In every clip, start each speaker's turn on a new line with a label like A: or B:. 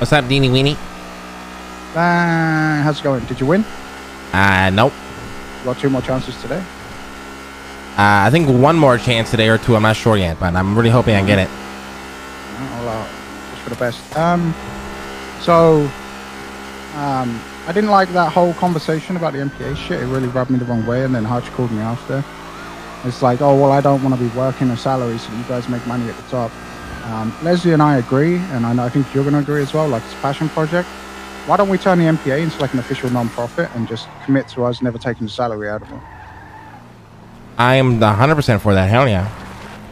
A: What's up, Deanie Weenie?
B: Uh, how's it going? Did you win?
A: Uh, nope.
B: You got two more chances today.
A: Uh, I think one more chance today or two. I'm not sure yet, but I'm really hoping I get it.
B: I'll, uh, just for the best. Um, so, um, I didn't like that whole conversation about the NPA shit. It really rubbed me the wrong way. And then Hutch called me after. It's like, oh well, I don't want to be working a salary, so you guys make money at the top. Um, Leslie and I agree, and I, I think you're going to agree as well. Like it's a passion project. Why don't we turn the NPA into like an official non-profit and just commit to us never taking the salary out of it?
A: I am 100% for that. Hell yeah.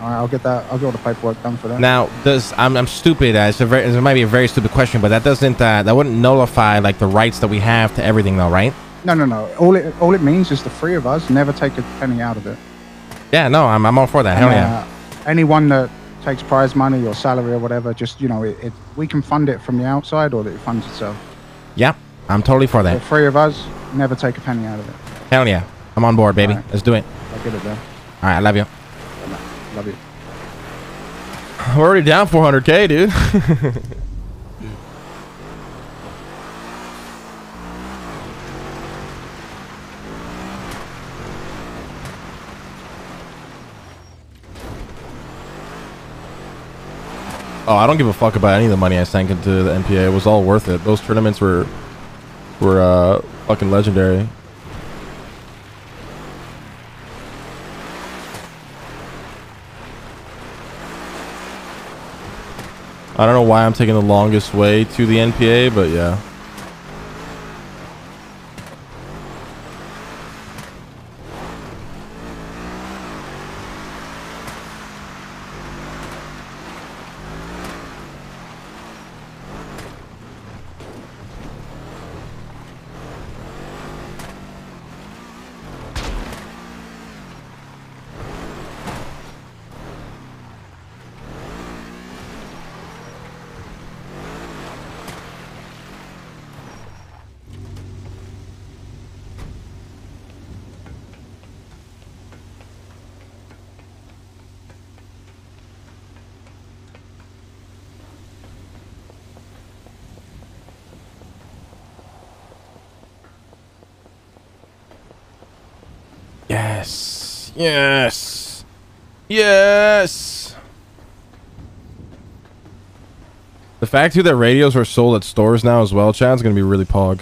B: All right, I'll get that. I'll get all the paperwork done for that.
A: Now, does I'm, I'm stupid. Uh, it's a very, it might be a very stupid question, but that doesn't uh, that wouldn't nullify like the rights that we have to everything, though, right?
B: No, no, no. All it all it means is the three of us never take a penny out of it.
A: Yeah, no, I'm, I'm all for that. Hell
B: And,
A: yeah.
B: uh, anyone that takes prize money or salary or whatever, just you know, it, it we can fund it from the outside or that it funds itself.
A: Yeah, I'm totally for
B: The
A: that.
B: three of us never take a penny out of it.
A: Hell yeah. I'm on board, baby.
B: Right.
A: Let's do it.
B: I'll get it done.
A: All right, I love you.
B: Love you.
A: We're already down 400k, dude. Oh, I don't give a fuck about any of the money I sank into the NPA. It was all worth it. Those tournaments were were uh, fucking legendary. I don't know why I'm taking the longest way to the NPA, but yeah. Yes. Yes. Yes. The fact too that radios are sold at stores now as well, Chad, is gonna be really pog.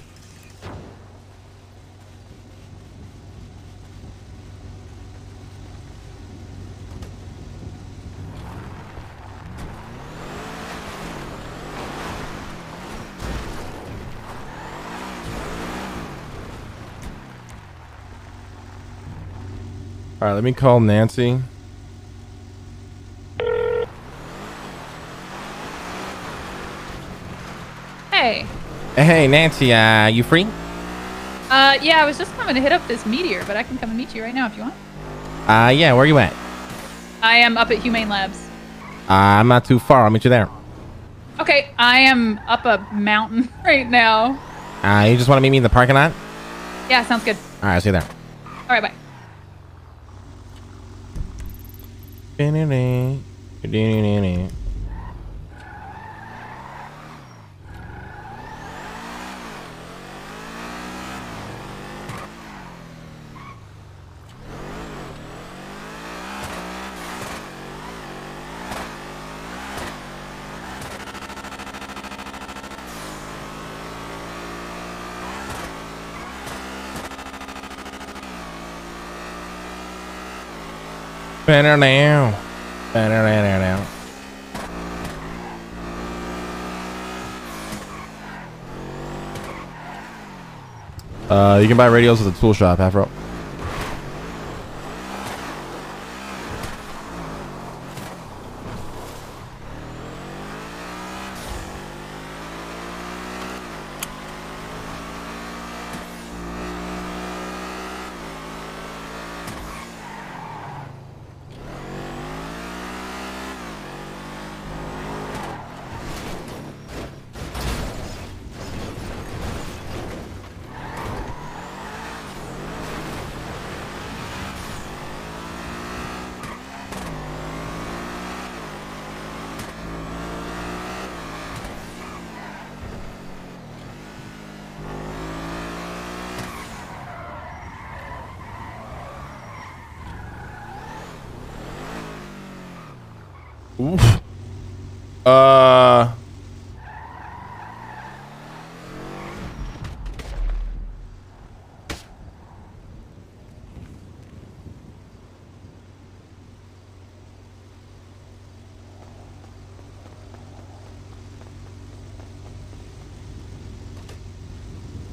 A: Let me call Nancy.
C: Hey.
A: Hey, Nancy, uh, you free?
C: Uh, yeah, I was just coming to hit up this meteor, but I can come and meet you right now if you want.
A: Uh, yeah, where you at?
C: I am up at Humane Labs.
A: Uh, I'm not too far. I'll meet you there.
C: Okay, I am up a mountain right now.
A: Uh, you just want to meet me in the parking lot?
C: Yeah, sounds good.
A: All right, I'll see you there.
C: All right, bye. Ding ding, ding Da-da-da-da.
A: Better now. Better now. Uh, you can buy radios at the tool shop, Afro.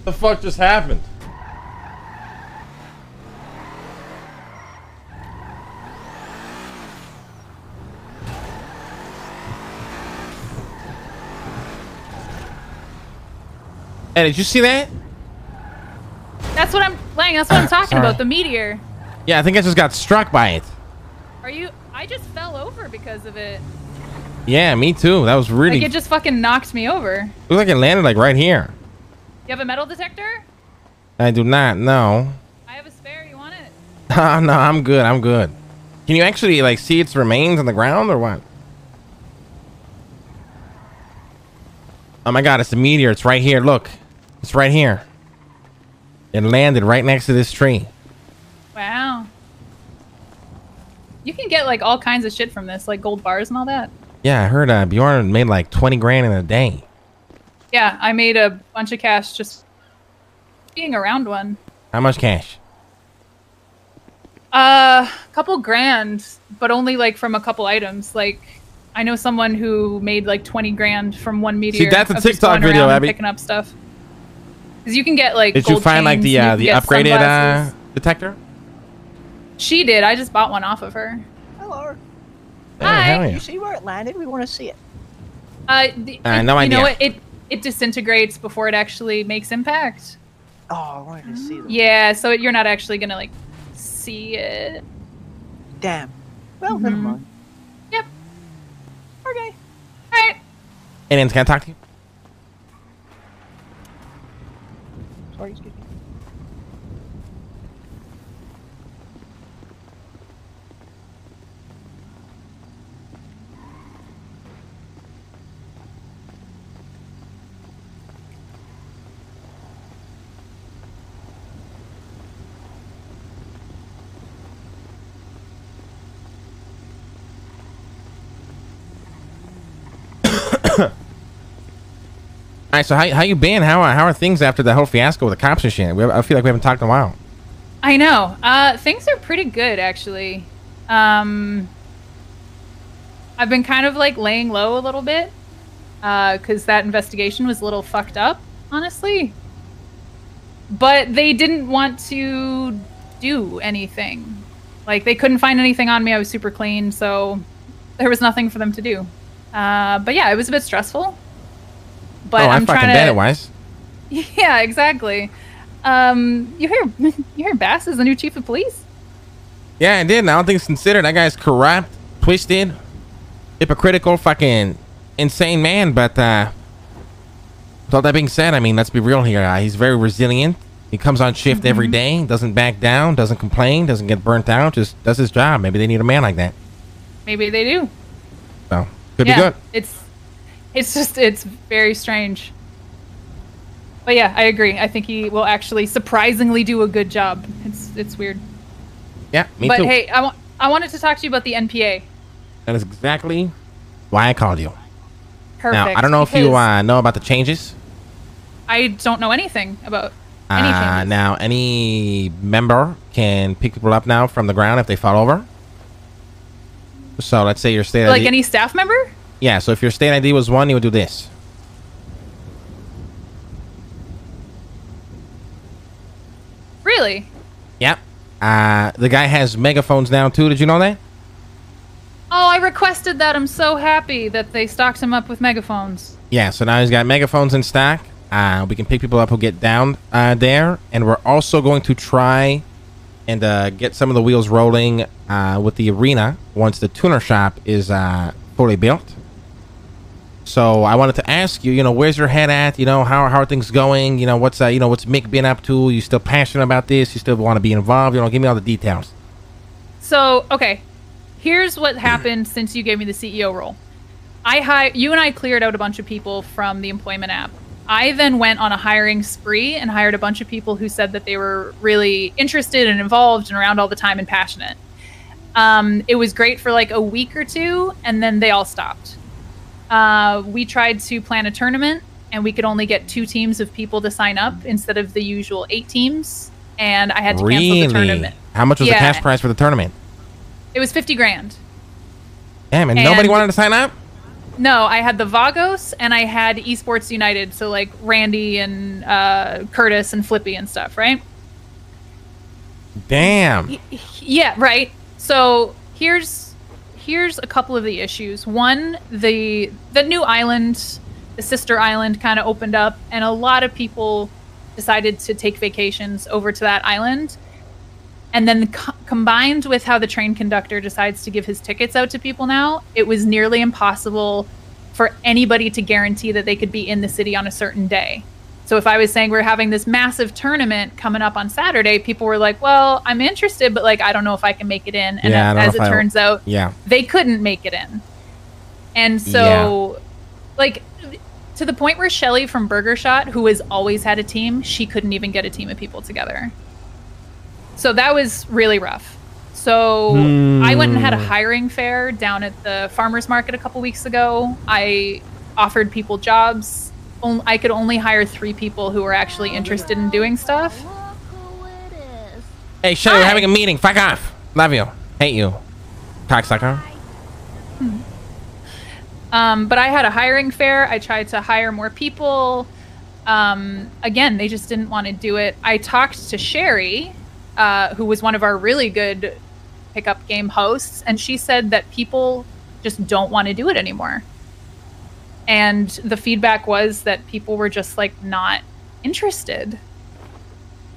A: The fuck just happened? Hey, did you see that?
C: That's what I'm, Lang. That's what I'm talking
A: Sorry.
C: about. The meteor.
A: Yeah, I think I just got struck by it.
C: Are you? I just fell over because of it.
A: Yeah, me too. That was really.
C: Like it just fucking knocked me over.
A: Looks like it landed like right here.
C: You have a metal detector?
A: I do not no.
C: I have a spare. You want it?
A: Ah, no, I'm good. I'm good. Can you actually like see its remains on the ground or what? Oh my god, it's a meteor. It's right here. Look. It's right here. It landed right next to this tree.
C: Wow. You can get like all kinds of shit from this, like gold bars and all that.
A: Yeah, I heard uh, Bjorn made like 20 grand in a day.
C: Yeah, I made a bunch of cash just being around one.
A: How much cash?
C: Uh, a couple grand, but only like from a couple items. Like, I know someone who made like twenty grand from one meteor.
A: See, that's a TikTok video,
C: around and
A: Abby.
C: Picking up stuff. Because you can get like.
A: Did you find like the uh, the upgraded uh, detector?
C: She did. I just bought one off of her.
D: Hello.
A: Hey,
C: Hi.
A: hell yeah.
D: You see where it landed? We want to see it.
C: Uh, the,
A: Uh,
C: it-
A: no
C: you know
A: idea.
C: what? It it disintegrates before it actually makes impact.
D: Oh, I wanted to see them.
C: Yeah, so you're not actually gonna like see it.
D: Damn. Well, never
C: Mhm.
D: mind.
C: Yep.
D: Okay.
C: All right.
A: Hey, Nance, can I talk to you?
D: Sorry, excuse me.
A: All right, so how, how you been? How are, how are things after the whole fiasco with the cops and shit? I feel like we haven't talked in a while.
C: I know. Uh, things are pretty good actually. Um, I've been kind of like laying low a little bit because that investigation was a little fucked up, honestly. But they didn't want to do anything. Like they couldn't find anything on me. I was super clean, so there was nothing for them to do. Uh, but yeah, it was a bit stressful. But
A: oh,
C: I'm
A: I fucking
C: trying to.
A: was.
C: Yeah, exactly. Um, you hear you hear Bass is the new chief of police?
A: Yeah, I did. I don't think it's considered. That guy's corrupt, twisted, hypocritical, fucking insane man. But uh, with all that being said, I mean, let's be real here. Uh, he's very resilient. He comes on shift every day, doesn't back down, doesn't complain, doesn't get burnt out, just does his job. Maybe they need a man like that.
C: Maybe they do.
A: So could
C: yeah,
A: be good.
C: It's it's just it's very strange. But yeah, I agree. I think he will actually surprisingly do a good job. It's it's weird.
A: Yeah, me
C: but
A: too.
C: But hey, I wa- I wanted to talk to you about the NPA.
A: that is exactly why I called you.
C: Perfect.
A: Now, I don't know if you uh, know about the changes.
C: I don't know anything about any
A: Uh,
C: changes.
A: now, any member can pick people up now from the ground if they fall over. So let's say your state
C: like any staff member?
A: Yeah, so if your state ID was one, you would do this.
C: Really?
A: Yep. Uh, the guy has megaphones now too. Did you know that?
C: Oh, I requested that. I'm so happy that they stocked him up with megaphones.
A: Yeah. So now he's got megaphones in stock. Uh, we can pick people up who get down uh, there, and we're also going to try and uh, get some of the wheels rolling uh, with the arena once the tuner shop is uh, fully built. So I wanted to ask you, you know, where's your head at? You know, how, how are things going? You know, what's uh, you know, what's Mick been up to? You still passionate about this? You still want to be involved? You know, give me all the details.
C: So, okay. Here's what happened since you gave me the CEO role. I hi- you and I cleared out a bunch of people from the employment app. I then went on a hiring spree and hired a bunch of people who said that they were really interested and involved and around all the time and passionate. Um, it was great for like a week or two, and then they all stopped. Uh, we tried to plan a tournament, and we could only get two teams of people to sign up instead of the usual eight teams. And I had to cancel the tournament.
A: How much was the cash prize for the tournament?
C: It was fifty grand.
A: Damn, and, nobody wanted to sign up?
C: No, I had the Vagos and I had Esports United, so like Randy and uh, Curtis and Flippy and stuff, right?
A: Damn.
C: Yeah, right. So here's here's a couple of the issues. One, the the new island, the sister island, kind of opened up, and a lot of people decided to take vacations over to that island. And then co- combined with how the train conductor decides to give his tickets out to people now, it was nearly impossible for anybody to guarantee that they could be in the city on a certain day. So if I was saying we're having this massive tournament coming up on Saturday, people were like, "Well, I'm interested, but like I don't know if I can make it in." And
A: Yeah, I
C: as it
A: I-
C: turns out,
A: Yeah.
C: they couldn't make it in. And so like to the point where Shelly from Burger Shot, who has always had a team, she couldn't even get a team of people together. So that was really rough. So I went and had a
A: Hmm.
C: hiring fair down at the farmers market a couple weeks ago. I offered people jobs. On- I could only hire three people who were actually interested in doing stuff.
A: Hey, Shelly, we're having a meeting. Fuck off. Love you. Hate you. Cocksucker.
C: Um, but I had a hiring fair. I tried to hire more people. Um, again, they just didn't want to do it. I talked to Sherry, uh, who was one of our really good pickup game hosts, and she said that people just don't want to do it anymore. And the feedback was that people were just like not interested,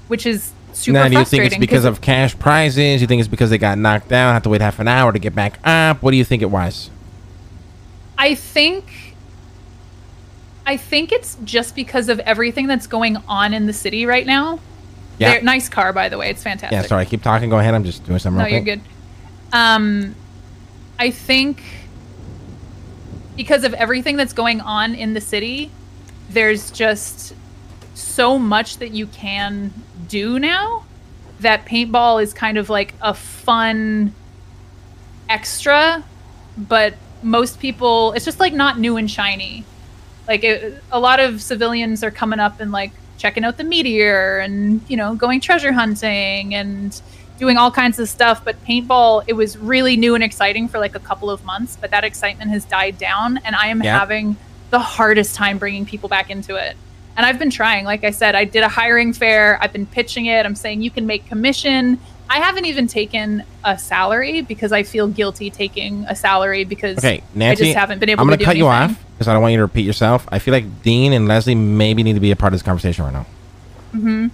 C: which is super
A: now, do you think it's because of cash prizes? You think it's because they got knocked down, have to wait half an hour to get back up? What do you think it was?
C: I think I think it's just because of everything that's going on in the city right now.
A: Yeah.
C: They're- nice car, by the way. It's fantastic.
A: Yeah, sorry. I Keep talking. Go ahead. I'm just doing something
C: No, you're good. Um, I think because of everything that's going on in the city, there's just so much that you can do now that paintball is kind of like a fun extra, but most people, it's just like not new and shiny. Like it, a lot of civilians are coming up and like checking out the meteor and you know going treasure hunting and doing all kinds of stuff. But paintball, it was really new and exciting for like a couple of months, but that excitement has died down, and I am
A: Yeah.
C: having the hardest time bringing people back into it. And I've been trying. Like I said, I did a hiring fair. I've been pitching it. I'm saying you can make commission. I haven't even taken a salary because I feel guilty taking a salary because
A: Okay, Nancy.
C: I just haven't been able
A: I'm
C: to
A: gonna
C: do
A: cut you off because I don't want you to repeat yourself. I feel like Dean and Leslie maybe need to be a part of this conversation right now.
C: hmm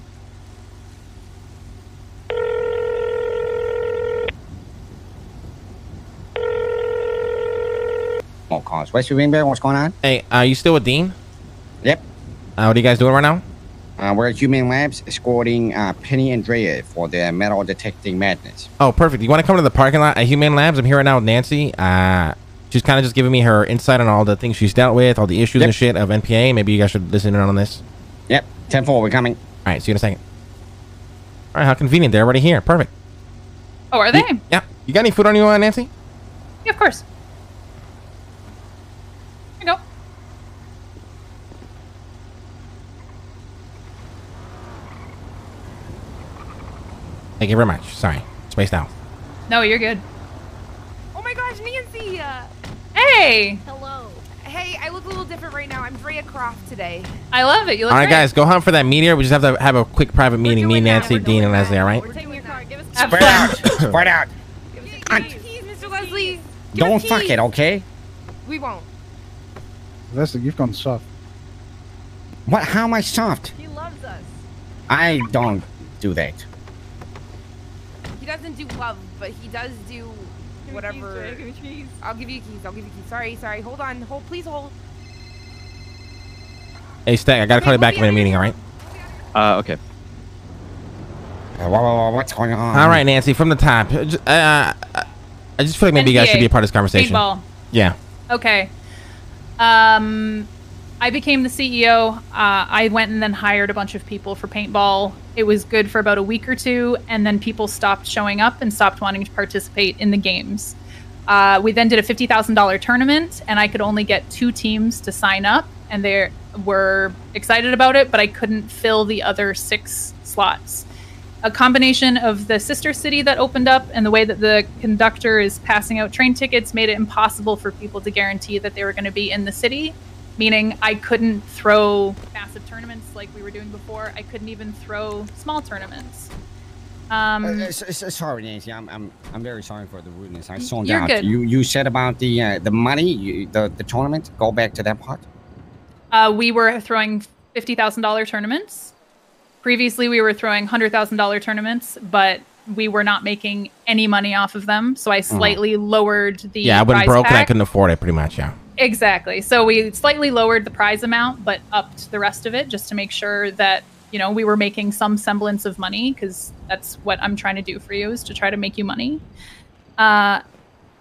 E: Calls. West Greenberg, what's going on?
A: Hey, are you still with Dean?
E: Yep.
A: Uh, what are you guys doing right now?
E: Uh, we're at Humane Labs escorting uh, Penny and Drea for their metal detecting madness.
A: Oh, perfect. You want to come to the parking lot at Humane Labs? I'm here right now with Nancy. Uh, she's kind of just giving me her insight on all the things she's dealt with, all the issues
E: Yep.
A: and shit of NPA. Maybe you guys should listen in on this.
E: Yep. 10 4, we're coming.
A: All right, see you in a second. All right, how convenient. They're already here. Perfect.
C: Oh, are they?
A: You- yeah. You got any food on you, uh, Nancy?
C: Yeah, of course.
A: Thank you very much. Sorry. Spaced out.
C: No, you're good.
F: Oh my gosh, Nancy! Uh,
C: Hey,
F: Hello. Hey, I look a little different right now. I'm Drea Croft today.
C: I love it. You look
A: All right,
C: great.
A: guys, go hunt for that meteor. We just have to have a quick private meeting. Me. Nancy, Dean,
F: doing
A: and Leslie. All right.
F: We're taking your car. Give us,
C: Have
E: Spread
C: fun.
E: out. Spread out.
F: give us the
E: Aunt.
F: keys, Mr. Leslie. Give
E: Don't
F: us
E: fuck it, okay?
F: We won't.
B: Leslie, you've gone soft.
E: What? How am I soft?
F: He loves us.
E: I don't do that.
F: He doesn't do love, but he does do whatever. I'll give you keys. I'll give you keys. Sorry, sorry. Hold on. Hold. Please hold.
A: Hey, Stack, I got to call you
F: We'll
A: back in a meeting, all right?
G: Uh, okay.
E: Uh, wha- wha- wha- what's going on?
A: All right, Nancy, from the top. Uh, j- uh, I just feel like maybe you guys should be a part of this conversation.
C: Paintball.
A: Yeah.
C: Okay. Um, I became the CEO. Uh, I went and then hired a bunch of people for paintball. It was good for about a week or two, and then people stopped showing up and stopped wanting to participate in the games. Uh, we then did a fifty thousand dollar tournament, and I could only get two teams to sign up, and they were excited about it, but I couldn't fill the other six slots. A combination of the sister city that opened up and the way that the conductor is passing out train tickets made it impossible for people to guarantee that they were going to be in the city. Meaning, I couldn't throw massive tournaments like we were doing before. I couldn't even throw small tournaments. Um,
E: Uh, s- s- sorry, Nancy. I'm, I'm I'm very sorry for the rudeness. I zoned
C: You're
E: out.
C: good.
E: You you said about the uh, the money, you, the the tournament. Go back to that part.
C: Uh, we were throwing fifty thousand dollar tournaments. Previously, we were throwing hundred thousand dollar tournaments, but we were not making any money off of them. So I slightly lowered the
A: Yeah, I went
C: prize
A: broke and I couldn't afford it. Pretty much, yeah.
C: Exactly. So we slightly lowered the prize amount, but upped the rest of it just to make sure that you know we were making some semblance of money because that's what I'm trying to do for you is to try to make you money. Uh,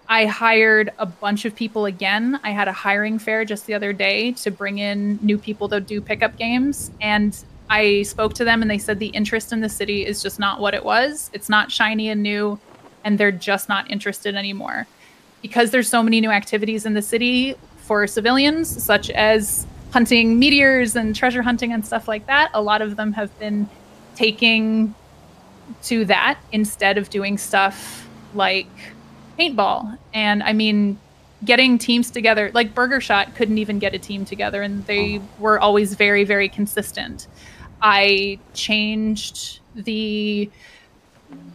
C: I hired a bunch of people again. I had a hiring fair just the other day to bring in new people to do pickup games, and I spoke to them and they said the interest in the city is just not what it was. It's not shiny and new, and they're just not interested anymore because there's so many new activities in the city for civilians, such as hunting meteors and treasure hunting and stuff like that, a lot of them have been taking to that instead of doing stuff like paintball. And I mean, getting teams together, like Burger Shot couldn't even get a team together, and they oh. were always very, very consistent. I changed the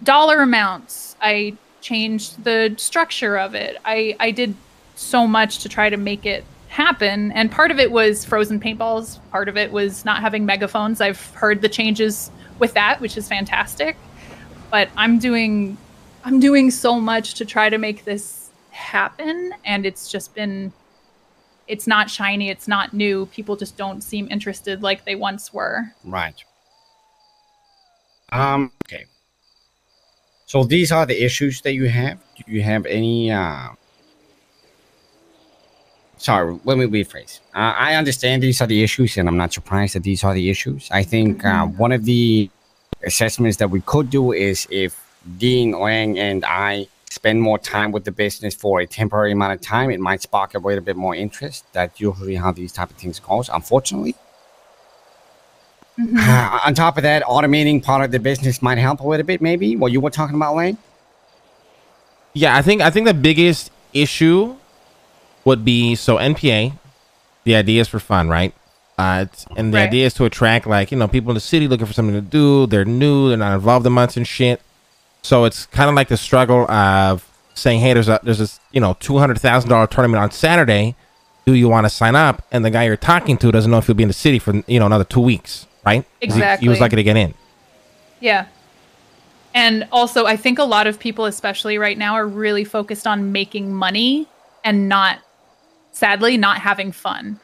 C: dollar amounts. I changed the structure of it. I, I did so much to try to make it happen. And part of it was frozen paintballs. Part of it was not having megaphones. I've heard the changes with that, which is fantastic. But I'm doing I'm doing so much to try to make this happen and it's just been it's not shiny, it's not new. People just don't seem interested like they once were.
E: Right. Um. Okay. So these are the issues that you have. Do you have any? Uh... Sorry, let me rephrase. Uh, I understand these are the issues, and I'm not surprised that these are the issues. I think uh, one of the assessments that we could do is if Dean Lang and I spend more time with the business for a temporary amount of time, it might spark a little bit more interest. That's usually how these type of things goes. Unfortunately. Uh, on top of that, automating part of the business might help a little bit, maybe. What you were talking about, Lane?
A: Yeah, I think I think the biggest issue would be so NPA. The idea is for fun, right? Uh, and the
C: Right.
A: idea is to attract like you know people in the city looking for something to do. They're new. They're not involved in much and shit. So it's kind of like the struggle of saying, "Hey, there's a there's this you know two hundred thousand dollar tournament on Saturday. Do you want to sign up?" And the guy you're talking to doesn't know if you'll be in the city for you know another two weeks, right? 'Cause he- He, was lucky to get in.
C: Yeah. And also, I think a lot of people, especially right now, are really focused on making money and not, sadly, not having fun.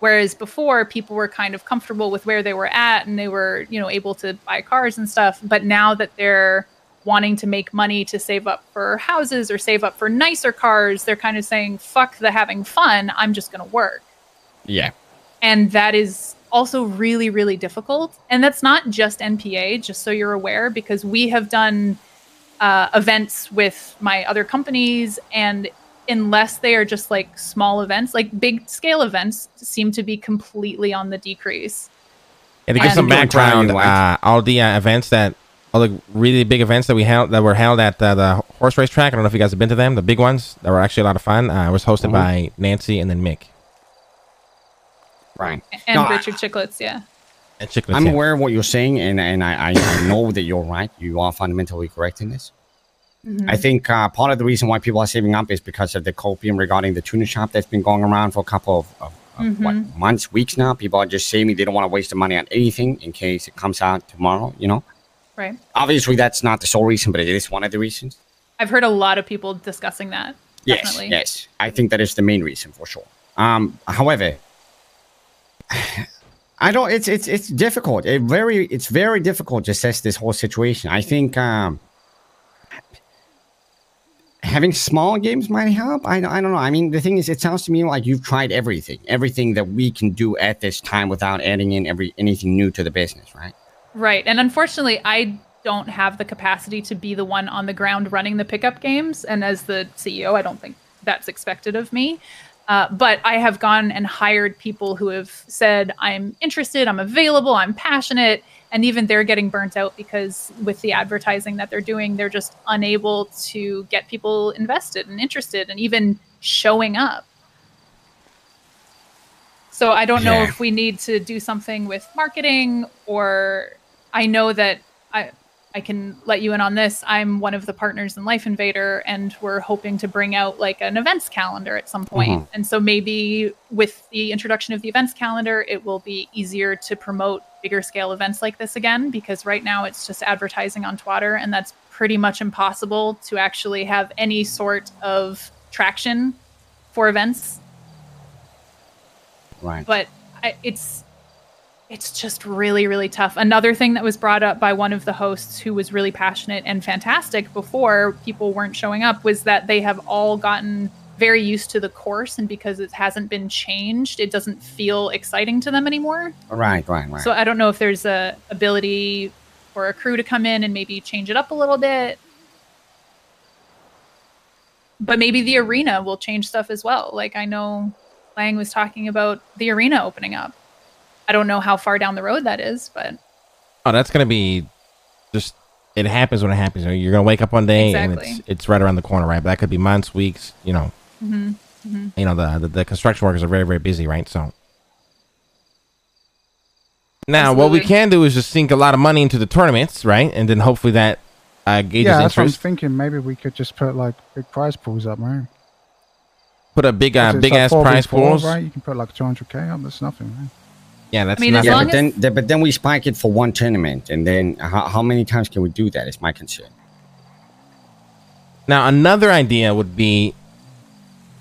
C: Whereas before, people were kind of comfortable with where they were at and they were, you know, able to buy cars and stuff. But now that they're wanting to make money to save up for houses or save up for nicer cars, they're kind of saying, fuck the having fun. I'm just going to work
E: Yeah.
C: and that is also really really difficult and that's not just npa just so you're aware because we have done uh, events with my other companies and unless they are just like small events like big scale events seem to be completely on the decrease
A: And to give
C: And-
A: some background, uh, all the uh, events that, all the really big events that we held that were held at uh, the horse race track. I don't know if you guys have been to them. The big ones that were actually a lot of fun. Uh, was hosted
E: Mhm.
A: by Nancy and then Mick
E: Right.
C: and
E: No, I-
C: richard chicklets yeah
A: and Chicklets.
E: I'm
A: yeah.
E: aware of what you're saying, and, and I, I I know that you're right. You are fundamentally correct in this.
C: Mm-hmm.
E: I think uh, part of the reason why people are saving up is because of the copium regarding the tuner shop that's been going around for a couple of, of, of
C: Mm-hmm.
E: months, weeks now. People are just saving. They don't want to waste the money on anything in case it comes out tomorrow, you know?
C: right
E: Obviously, that's not the sole reason, but it is one of the reasons.
C: i've heard a lot of people discussing that
E: Yes,
C: definitely
E: yes. I think that is the main reason for sure. Um, however, I don't. It's it's it's difficult. It very it's very difficult to assess this whole situation. I think um, having small games might help. I, I don't know. I mean, the thing is, it sounds to me like you've tried everything, everything that we can do at this time without adding in every anything new to the business, right?
C: Right. And unfortunately, I don't have the capacity to be the one on the ground running the pickup games. And as the CEO, I don't think that's expected of me. Uh, but I have gone and hired people who have said, I'm interested, I'm available, I'm passionate. And even they're getting burnt out because with the advertising that they're doing, they're just unable to get people invested and interested and even showing up. So I don't know if we need to do something with marketing or I know that I I can let you in on this. I'm one of the partners in Life Invader and we're hoping to bring out like an events calendar at some point.
E: Mhm.
C: And so maybe with the introduction of the events calendar, it will be easier to promote bigger scale events like this again because right now it's just advertising on Twitter and that's pretty much impossible to actually have any sort of traction for events
E: Right.
C: but I, it's it's just really really tough another thing that was brought up by one of the hosts who was really passionate and fantastic before people weren't showing up was that they have all gotten very used to the course and because it hasn't been changed it doesn't feel exciting to them anymore
E: Right. Right. Right.
C: so i don't know if there's a ability for a crew to come in and maybe change it up a little bit but maybe the arena will change stuff as well like i know lang was talking about the arena opening up i don't know how far down the road that is but
A: Oh, that's gonna be just. It happens when it happens. You know, You're gonna wake up one day and it's it's right around the corner, right? But that could be months, weeks. You know,
C: mhm, mhm.
A: you know the, the the construction workers are very very busy, right? So now what we can do is just sink a lot of money into the tournaments, right? And then hopefully that uh, gauges
B: yeah, that's what I'm thinking. Maybe we could just put like big prize pools up, man.
A: Put a big uh, big
B: like
A: ass
B: 4v4,
A: prize pools.
B: right? You can put like 200k up. That's nothing, man.
A: Yeah, that's
C: I mean,
A: not
C: as
E: yeah, but then, th- but then we spike it for one tournament, and then how, how many times can we do that? Is my concern.
A: Now another idea would be,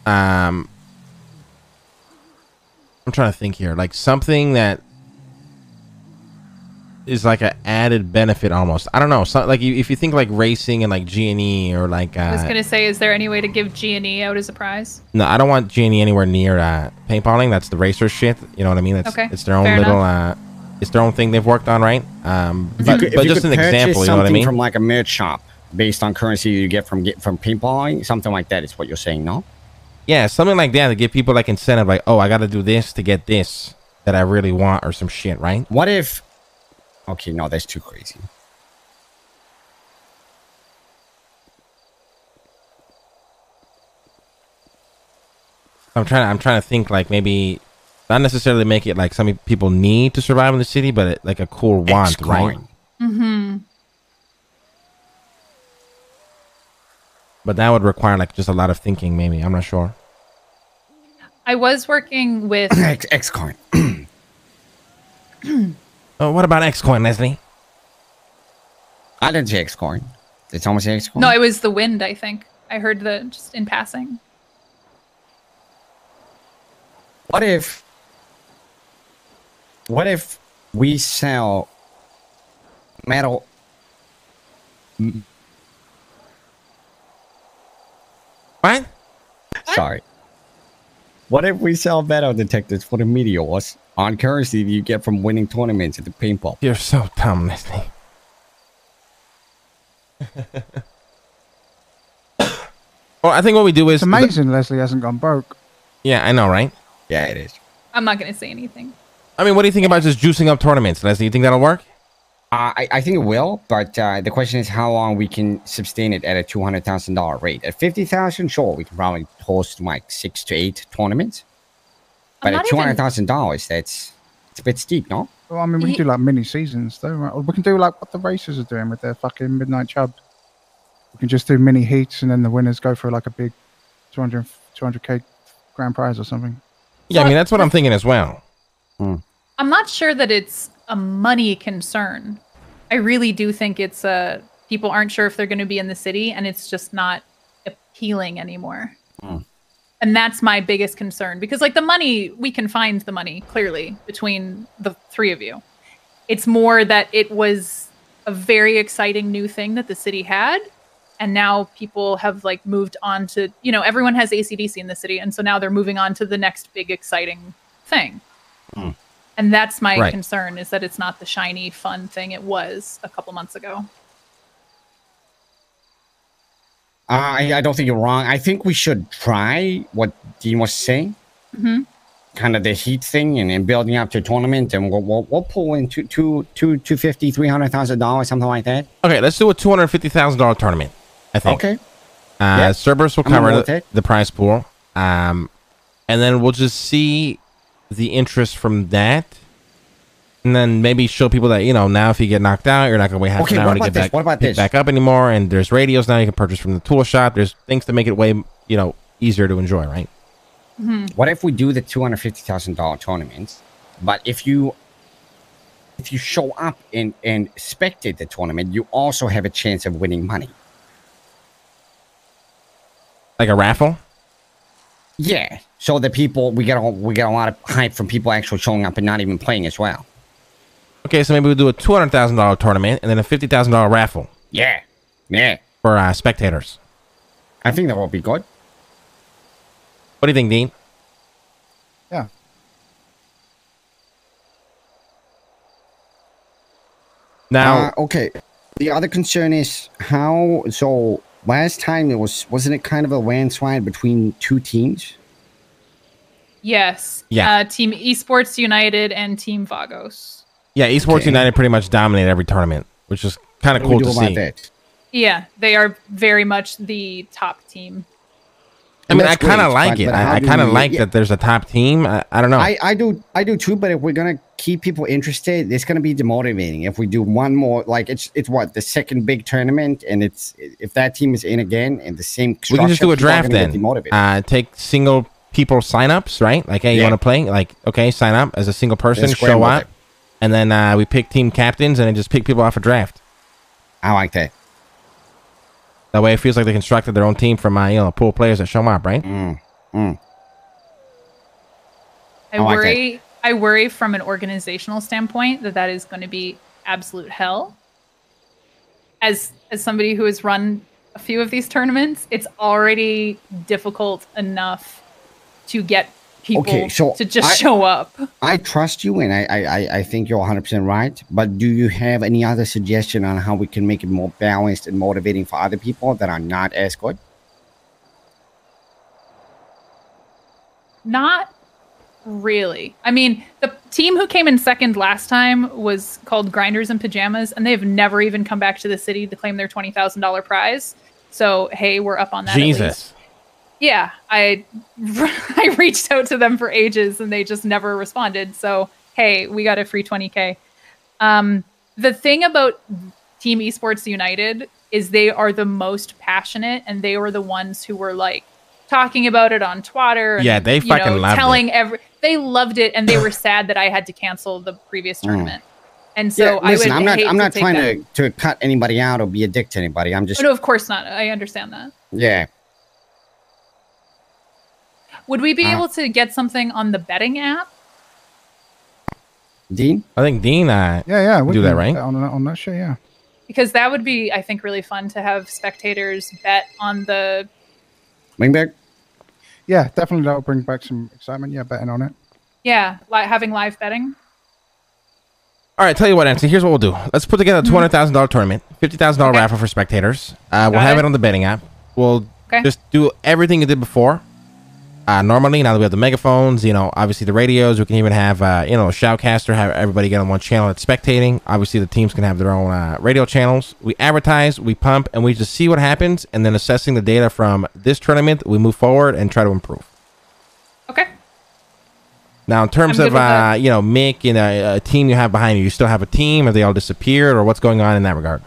A: um, I'm trying to think here, like something that is like an added benefit almost. I don't know, so, like you, if you think like racing and like G and E or like
C: i was
A: uh,
C: going to say is there any way to give g&e out as a prize
A: no, I don't want G and E anywhere near uh, paintballing. That's the racer shit. You know what I mean? That's
C: Okay,
A: it's their own
C: fair
A: little uh, it's their own thing they've worked on, right? Um, but,
E: If
A: but
E: could
A: just an example, you know what I
E: something
A: mean?
E: From like a merch shop, based on currency you get from get from paintballing, something like that is what you're saying, no?
A: Yeah, something like that to give people like incentive, like, oh, I got to do this to get this that I really want, or some shit, right?
E: What if? Okay, no, that's too crazy.
A: I'm trying. I'm trying to think like maybe not necessarily make it like some people need to survive in the city, but it, like a cool want, right?
E: X-coin.
C: mm-hmm
A: But that would require like just a lot of thinking. Maybe I'm not sure.
C: i was working with
E: X X coin.
A: Oh, what about X Coin, Leslie?
E: I didn't say X coin. Did someone say X coin?
C: no it was the wind i think i heard the just in passing
E: What if? What if we sell metal?
A: What?
E: Sorry. What if we sell metal detectors for the meteors on currency that you get from winning tournaments at the paintball?
A: You're so dumb, Leslie. well, I think what we do is
B: It's amazing Leslie hasn't gone broke.
A: Yeah, I know, right?
E: Yeah, it is.
C: i'm not going to say anything
A: I mean, what do you think about just juicing up tournaments, Leslie? You think that'll work?
E: Uh, I, I think it will, but uh, the question is how long we can sustain it at a two hundred thousand dollar rate. At fifty thousand, sure, we can probably host like six to eight tournaments. But at two hundred thousand even... dollars, that's it's a bit steep, no?
B: Well, I mean, we can do like mini seasons though, right? Or we can do like what the racers are doing with their fucking midnight chub. We can just do mini heats and then the winners go for like a big 200 200k grand prize or something.
A: Yeah, I mean that's what I'm thinking as well.
C: I'm not sure that it's a money concern. I really do think it's uh people aren't sure if they're going to be in the city and it's just not appealing anymore. And that's my biggest concern because like the money we can find the money clearly between the three of you. It's more that it was a very exciting new thing that the city had and now people have like moved on to you know everyone has ACDC in the city, and so now they're moving on to the next big exciting thing.
E: Hmm.
C: And that's my
A: Right.
C: concern is that it's not the shiny fun thing it was a couple months ago.
E: Uh, I, I don't think you're wrong. I think we should try what Dean was saying.
C: hmm
E: kind of the heat thing and, and building up to tournament and we'll, we'll, we'll pull in two, two, two, two fifty, three hundred thousand dollars, something like that.
A: Okay, let's do a two hundred fifty thousand dollar tournament. I think.
E: Okay.
A: Uh,
E: Yeah.
A: Cerberus will
E: gonna
A: cover the, the prize pool, um, and then we'll just see the interest from that, and then maybe show people that you know now if you get knocked out, you're not gonna wait half
E: Okay,
A: an hour to get
E: this?
A: back,
E: What about this?
A: back up anymore. And there's radios now you can purchase from the tool shop. There's things to make it way you know easier to enjoy, right? Mm-hmm.
E: What if we do the two hundred fifty thousand dollar tournament, but if you if you show up and and spectate the tournament, you also have a chance of winning money.
A: Like a raffle.
E: Yeah. So the people we get a, we get a lot of hype from people actually showing up and not even playing as well.
A: Okay, so maybe we'll do a two hundred thousand dollar tournament and then a fifty thousand dollar raffle
E: Yeah. Yeah.
A: for uh, spectators.
E: I think that will be good.
A: What do you think, Dean?
B: Yeah.
A: Now,
E: Uh, okay. The other concern is how. So last time it was wasn't it kind of a landslide between two teams?
C: Yes.
A: Yeah.
C: Uh, Team Esports United and Team Vagos.
A: yeah, Esports
E: okay.
A: United pretty much dominate every tournament, which is kind of cool to see.
E: that?
C: Yeah, they are very much the top team.
A: I mean, I kind of like
E: but-
A: it.
E: but
A: I, I kind of like
E: yeah.
A: that there's a top team. I, I don't know.
E: I, I do I do too, but if we're gonna keep people interested, it's gonna be demotivating. If we do one more, like it's it's what the second big tournament, and it's if that team is in again and the same,
A: we can just do a
E: structure, people are
A: draft then. Uh, take single people signups, right? Like, hey, you
E: Yeah.
A: want to play? Like, okay, sign up as a single person, show
E: scramble
A: up,
E: it.
A: and then uh, we pick team captains and then just pick people off a draft.
E: I like that.
A: That way, it feels like they constructed their own team from uh, you know pool players that show up, right?
E: Mm, mm.
C: I
E: I like
C: worry. I worry from an organizational standpoint that that is going to be absolute hell. As as somebody who has run a few of these tournaments, it's already difficult enough to get people
E: Okay, so
C: to just
E: I-
C: show up.
E: I trust you, and I, I, I- think you're 100 percent right. But do you have any other suggestion on how we can make it more balanced and motivating for other people that are not as good?
C: Not really. I mean, the team who came in second last time was called Grinders in Pajamas, and they've never even come back to the city to claim their twenty thousand dollar prize. So hey, we're up on that.
A: Jesus.
C: Yeah, I I reached out to them for ages and they just never responded. So hey, we got a free 20k. Um, the thing about Team Esports United is they are the most passionate and they were the ones who were like talking about it on Twitter. And,
A: Yeah, they
C: you
A: fucking
C: know,
A: loved it.
C: telling every they loved it and they were sad that I had to cancel the previous tournament. And so
E: Mm. yeah, listen,
C: I would
E: I'm not
C: hate
E: I'm not
C: take
E: trying
C: them-
E: to, to cut anybody out or be a dick to anybody. I'm just
C: Oh, no, of course not. I understand that.
E: yeah.
C: Would we be
E: Uh,
C: able to get something on the betting app?
E: Dean,
A: I think Dean. Uh,
B: Yeah, yeah. We
A: Do that, right?
B: On, that- on that shit, yeah.
C: because that would be i think really fun to have spectators bet on the
E: Wingback.
B: Yeah, definitely that'll bring back some excitement. Yeah, betting on it.
C: yeah li- having live betting
A: All right, tell you what, Nancy. Here's what we'll do. Let's put together a two hundred thousand dollar tournament, fifty thousand dollar
C: Okay.
A: raffle for spectators. Uh, we'll
C: Got
A: have
C: it.
A: it on the betting app. We'll
C: Okay.
A: just do everything you did before. Uh, normally, now that we have the megaphones, you know, obviously the radios, we can even have, uh, you know, a shoutcaster, have everybody get on one channel that's spectating. Obviously, the teams can have their own uh, radio channels. We advertise, we pump, and we just see what happens, and then assessing the data from this tournament, we move forward and try to improve.
C: okay
A: Now, in terms
C: I'm
A: of uh, you know Mick and a, a team you have behind you, you still have a team? Have they all disappeared, or what's going on in that regard?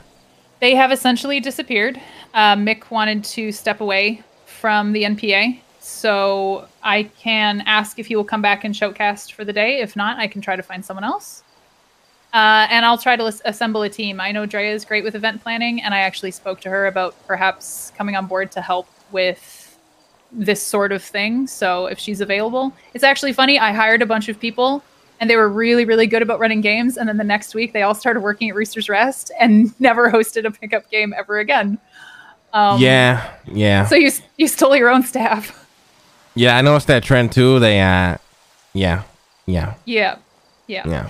C: they have essentially disappeared uh, mick wanted to step away from the npa so i can ask if he will come back and showcast for the day if not i can try to find someone else uh, and I'll try to assemble a team. I know Drea is great with event planning, and I actually spoke to her about perhaps coming on board to help with this sort of thing. So if she's available, it's actually funny. I hired a bunch of people, and they were really, really good about running games. And then the next week, they all started working at Rooster's Rest and never hosted a pickup game ever again. Um,
A: yeah, yeah,
C: So you you stole your own staff.
A: yeah. I noticed that trend too. They, uh, yeah, yeah,
C: Yeah. Yeah.
A: yeah.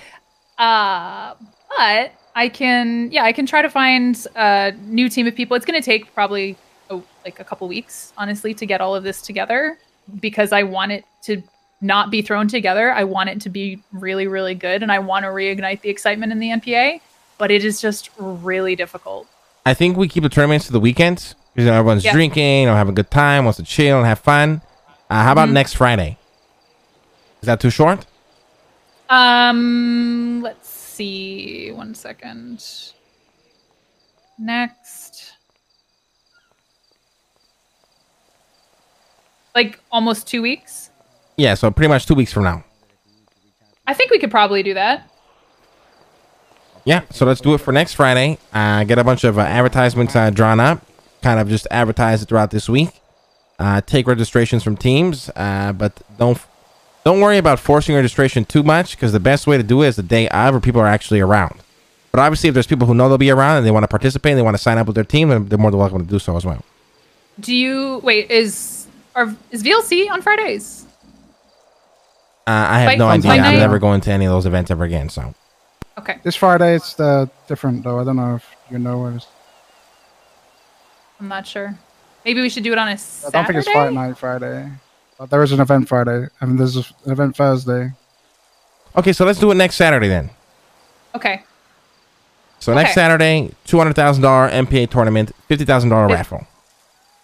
C: Uh, but I can, yeah, I can try to find a new team of people. It's going to take probably oh, like a couple weeks, honestly, to get all of this together because I want it to not be thrown together. I want it to be really, really good, and I want to reignite the excitement in the NPA. But it is just really difficult.
A: I think we keep the tournaments to the weekends because everyone's
C: Yeah.
A: drinking, know, having a good time, wants to chill and have fun. Uh, how about
C: Mhm.
A: next Friday? Is that too short?
C: Um, let's see. One second. Next. Like almost two weeks.
A: Yeah, so pretty much two weeks from now.
C: I think we could probably do that.
A: Yeah, so let's do it for next Friday. Uh, get a bunch of uh, advertisements uh, drawn up, kind of just advertise it throughout this week. Uh, take registrations from teams, uh, but don't don't worry about forcing registration too much because the best way to do it is the day of where people are actually around. But obviously, if there's people who know they'll be around and they want to participate and they want to sign up with their team, then they're more than welcome to do so as well.
C: Do you wait? Is are is VLC on Fridays?
A: Uh, I have
C: Fight
A: no
C: on
A: idea. I'm never going to any of those events ever again. So
C: Okay,
B: This Friday it's uh, different though. I don't know if you know what it's.
C: I'm not sure. Maybe we should do it on a
B: I
C: Saturday.
B: don't think it's Fight Night Friday. But there is an event Friday, I mean, there's an event Thursday.
A: okay, so let's do it next Saturday then.
C: Okay.
A: So next Saturday, two hundred thousand dollar NPA tournament, fifty thousand dollar raffle.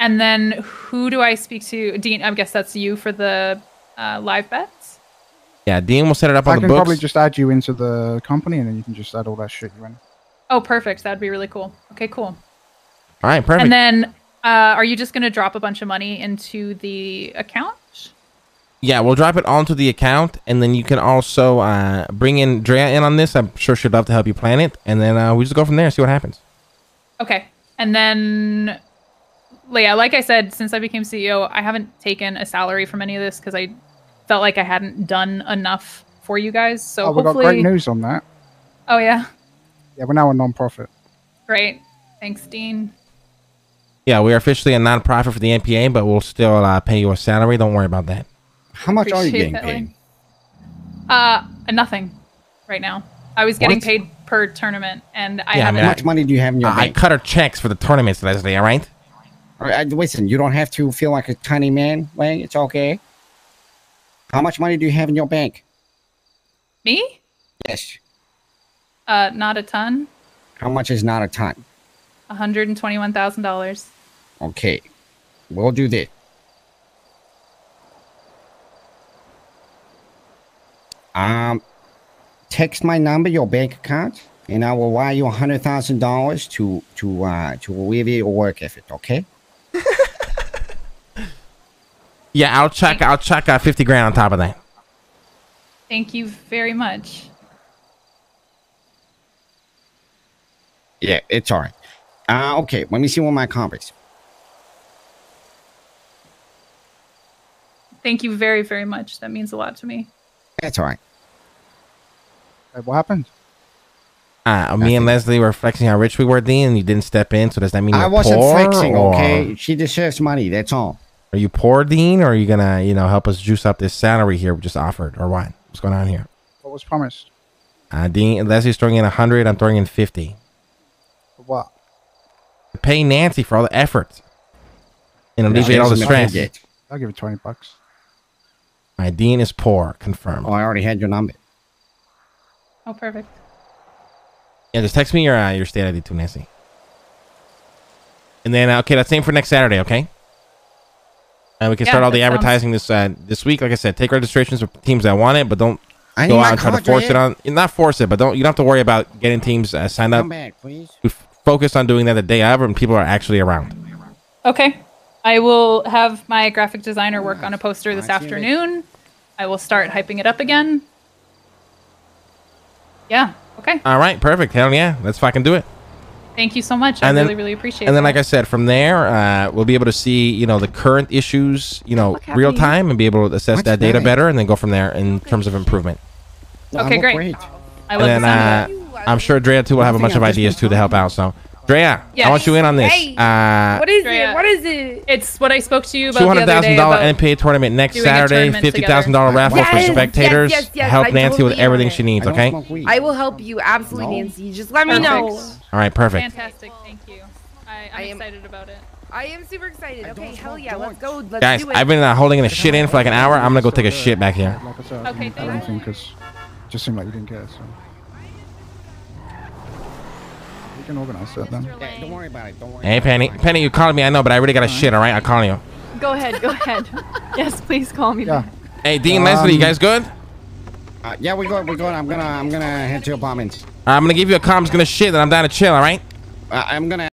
C: And then who do I speak to? Dean, I guess that's you for the uh, live bets.
A: Yeah, Dean will set it up
B: I
A: on the
B: can probably just add you into the company, and then you can just add all that shit you in.
C: Oh, perfect. That'd be really cool. Okay, cool.
A: All right, perfect.
C: And then, uh, are you just gonna drop a bunch of money into the account?
A: yeah, we'll drop it onto the account, and then you can also uh, bring in Drea in on this. I'm sure she'd love to help you plan it, and then uh, we just go from there. And see what happens.
C: Okay. And then, yeah, like I said, since I became CEO, I haven't taken a salary from any of this because I felt like I hadn't done enough for you guys. So
B: oh, we got
C: hopefully,
B: great news on that.
C: oh yeah,
B: Yeah, we're now a non-profit.
C: great. Thanks, Dean.
A: Yeah, we are officially a nonprofit for the NPA, but we'll still uh, pay you a salary. Don't worry about that.
E: How much are you getting paid?
C: Uh, nothing right now. I was getting
E: What?
C: paid per tournament, and I
A: Yeah,
C: haven't.
A: mean,
E: How much money do you have in your
A: Uh, I cut her checks for the tournaments, Leslie. All right.
E: All right, listen, you don't have to feel like a tiny man, Lang. It's okay. How much money do you have in your bank?
C: Me?
E: Yes.
C: Uh, not a ton.
E: How much is not a ton?
C: One hundred and twenty-one thousand dollars.
E: Okay. We'll do this. Um, text my number, your bank account, and I will wire you a hundred thousand dollars to to uh to alleviate your work effort. Okay?
A: Yeah, I'll check. I'll check uh, fifty grand on top of that.
C: Thank you very much.
E: Yeah, it's all right. Uh, okay. Let me see what my comp is.
C: Thank you very, very much. That means a lot to me.
E: That's all right.
B: Hey, what happened?
A: Uh, me and Leslie were flexing how rich we were, Dean, and you didn't step in. So does that mean
E: I
A: you're
E: wasn't
A: poor,
E: flexing.
A: or-
E: Okay, she deserves money. That's all.
A: Are you poor, Dean, or are you gonna, you know, help us juice up this salary here we just offered, or what? What's going on here?
B: What was promised?
A: Uh, Dean, Leslie's throwing in a hundred. I'm throwing in fifty.
B: For what?
A: To pay Nancy for all the effort and alleviate all the stress.
B: I'll give you twenty bucks.
A: My Dean is poor. Confirmed.
E: Oh, I already had your number.
C: Oh, perfect.
A: Yeah, just text me your uh, your state ID too, Nancy. And then uh, okay, that's same for next Saturday. Okay. And we can
C: Yeah,
A: start all the
C: that sounds-
A: advertising this uh, this week. Like I said, take registrations for teams that want it, but don't
E: I
A: go out and try to
E: card,
A: force it
E: Drea.
A: on. Not force it, but don't. You don't have to worry about getting teams uh, signed up.
E: Come back, please.
A: We f- focus on doing that the day of, when people are actually around.
C: Okay. I will have my graphic designer work on a poster this
E: I see it.
C: afternoon. I will start hyping it up again. Yeah. Okay.
A: All right, perfect. Hell yeah, let's fucking do it.
C: Thank you so much. I
A: And then-
C: really, really appreciate it.
A: And then, like I said, from there, uh, we'll be able to see, you know, the current issues, you know,
F: Look
A: real time, and be able to assess
E: What's
A: that data
E: that?
A: better, and then go from there in terms of improvement.
E: No,
C: Okay,
E: look
C: great. I
A: And
C: love
A: then
C: the sound
A: uh,
C: that.
A: I'm sure Drea too will have a bunch of ideas too to help out. So Drea,
C: Yes.
A: I want you in on this.
F: Hey,
A: Uh,
F: What is
C: Drea.
F: it? What is it?
C: It's what I spoke to you about
A: two
C: the
A: hundred
C: other day
A: dollar
C: about-
A: NPA tournament next Saturday.
C: tournament
A: Fifty thousand dollar raffle
F: Yes,
A: for spectators.
F: yes, yes,
A: Help
F: I
A: Nancy with everything
F: want
A: she needs.
E: I
A: Okay.
F: I will help you, absolutely,
E: No.
F: Nancy. Just let me know.
A: All right. Perfect.
C: Fantastic. Thank you. I, I'm
F: I am-
C: excited about it.
F: I am super excited. Okay, hell
E: smoke
F: yeah, let's go. Let's
A: Guys,
F: do it.
A: I've been uh, holding in a shit in for like an hour. I'm gonna go take a shit back here.
B: Like I said,
C: Okay, thank you.
B: think because it just seemed like you didn't care. So we can organize that then.
C: Mr.
E: Yeah, don't worry about it. Don't worry.
A: Hey,
E: about
A: Penny.
E: it.
A: Penny, you called me. I know, but I really got a shit. All right, I'll call you.
G: Go ahead, go ahead. yes, please call me.
B: Yeah.
G: back.
A: Hey, Dean,
B: Um,
A: Leslie, you guys good?
E: Uh, yeah, we're going. We're going. I'm gonna. I'm gonna head to your apartment.
A: I'm gonna give you a call. I'm just gonna shit, and I'm down to chill. All right.
E: Uh, I'm gonna.